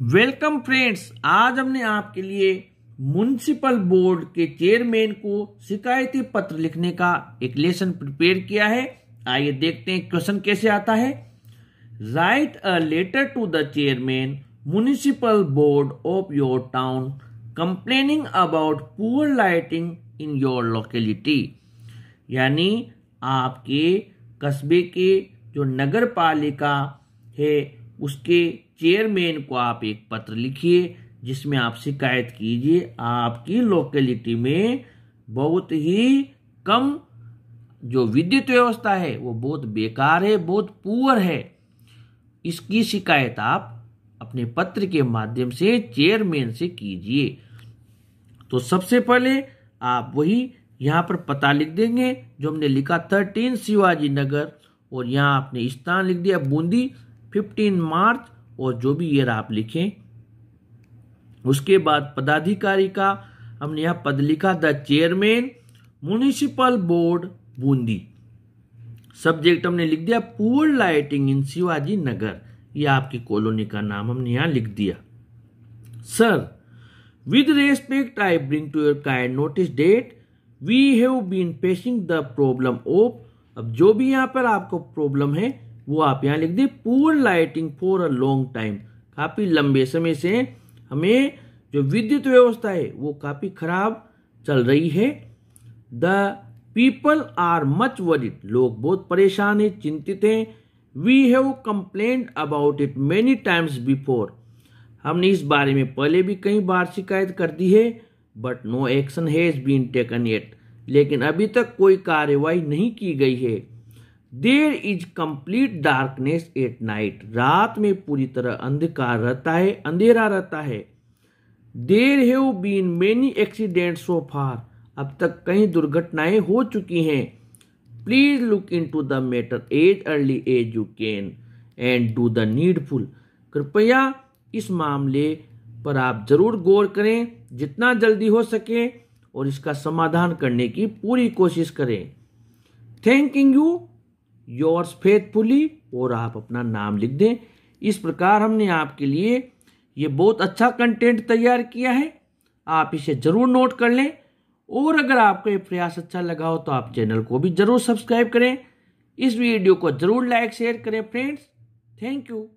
Welcome friends आज हमने आपके लिए म्यूनिसिपल बोर्ड के चेयरमैन को शिकायती पत्र लिखने का एक लेसन प्रिपेयर किया है। आइए देखते हैं क्वेश्चन कैसे आता है। Write a letter to the chairman municipal board of your town complaining about poor lighting in your locality यानी आपके कस्बे के जो नगर पालिका है, उसके चेयरमैन को आप एक पत्र लिखिए, जिसमें आप शिकायत कीजिए। आपकी लोकेलिटी में बहुत ही कम जो विद्युत व्यवस्था है, वो बहुत बेकार है, बहुत पुअर है। इसकी शिकायत आप अपने पत्र के माध्यम से चेयरमैन से कीजिए। तो सबसे पहले आप वही यहाँ पर पता लिख देंगे, जो हमने लिखा थर्टीन शिवाजी नगर और यहाँ आपने स्थान लिख दिया बूंदी फिफ्टीन मार्च और जो भी ईयर आप लिखें, उसके बाद पदाधिकारी का, हमने यहाँ पद लिखा, the chairman, municipal board, Bundi. Subject हमने लिख दिया poor lighting in Shivaji Nagar. ये आपकी कॉलोनी का नाम हमने यहाँ लिख दिया। Sir with respect I bring to your kind notice that we have been facing the problem of अब जो भी यहाँ पर आपको प्रॉब्लम है वो आप यहाँ लिख दे poor lighting for a long time काफ़ी लंबे समय से हमें जो विद्युत व्यवस्था है, वो काफ़ी खराब चल रही है। The people are much worried लोग बहुत परेशान है, चिंतित हैं। We have complain about it many times before हमने इस बारे में पहले भी कई बार शिकायत कर दी है but no action has been taken yet लेकिन अभी तक कोई कार्यवाही नहीं की गई है। There is complete darkness at night. रात में पूरी तरह अंधकार रहता है, अंधेरा रहता है। There have been many accident so far. अब तक कई दुर्घटनाएँ हो चुकी हैं। Please look into the matter as early as you can and do the needful. कृपया इस मामले पर आप ज़रूर गौर करें, जितना जल्दी हो सके और इसका समाधान करने की पूरी कोशिश करें। थैंकिंग यू योर्स फेथफुली और आप अपना नाम लिख दें। इस प्रकार हमने आपके लिए ये बहुत अच्छा कंटेंट तैयार किया है। आप इसे ज़रूर नोट कर लें। और अगर आपको ये प्रयास अच्छा लगा हो तो आप चैनल को भी ज़रूर सब्सक्राइब करें। इस वीडियो को ज़रूर लाइक शेयर करें फ्रेंड्स थैंक यू